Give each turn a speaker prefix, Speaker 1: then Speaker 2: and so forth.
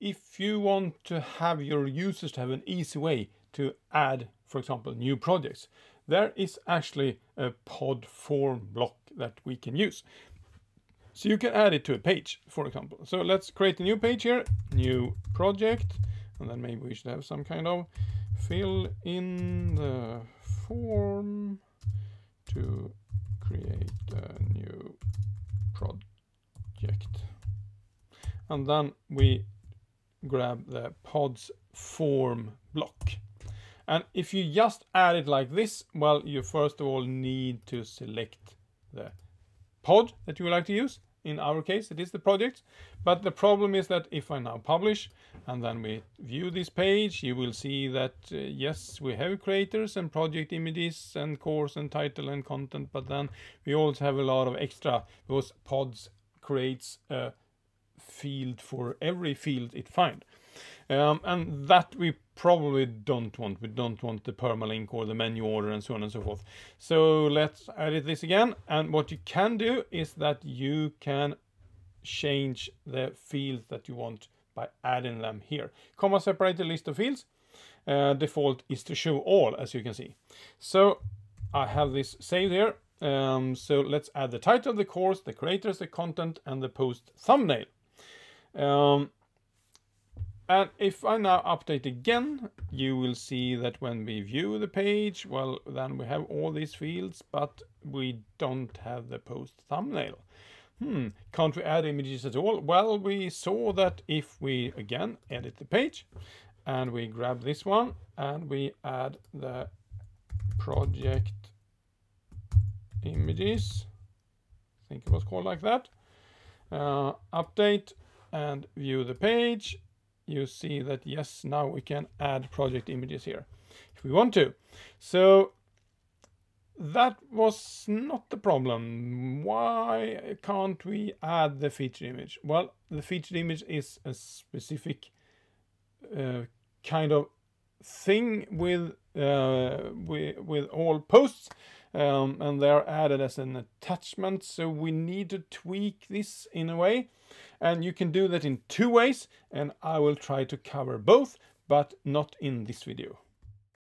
Speaker 1: if you want to have your users to have an easy way to add, for example, new projects, there is actually a pod form block that we can use. So you can add it to a page, for example. So let's create a new page here, new project, and then maybe we should have some kind of fill in the form to create a new project. And then we grab the pods form block. And if you just add it like this, well, you first of all need to select the pod that you would like to use. In our case, it is the project. But the problem is that if I now publish and then we view this page, you will see that uh, yes, we have creators and project images and course and title and content, but then we also have a lot of extra because pods creates a field for every field it finds. Um, and that we probably don't want. We don't want the permalink or the menu order and so on and so forth. So let's edit this again. And what you can do is that you can change the fields that you want by adding them here. Comma separated list of fields. Uh, default is to show all, as you can see. So I have this saved here. Um, so let's add the title of the course, the creators, the content, and the post thumbnail. Um, and if I now update again, you will see that when we view the page, well, then we have all these fields, but we don't have the post thumbnail. Hmm, can't we add images at all? Well, we saw that if we, again, edit the page, and we grab this one, and we add the project images, I think it was called like that, uh, update, and view the page, you see that yes, now we can add project images here if we want to. So that was not the problem. Why can't we add the featured image? Well, the featured image is a specific uh, kind of thing with, uh, with, with all posts um, and they're added as an attachment. So we need to tweak this in a way. And you can do that in two ways, and I will try to cover both, but not in this video.